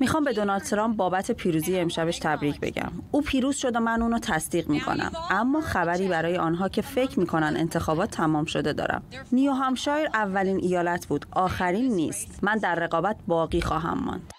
می‌خوام به دونالد ترامپ بابت پیروزی امشبش تبریک بگم. او پیروز شد و من اونو تصدیق می‌کنم. اما خبری برای آنها که فکر می‌کنن انتخابات تمام شده دارم. نیو همشایر اولین ایالت بود، آخرین نیست. من در رقابت باقی خواهم ماند.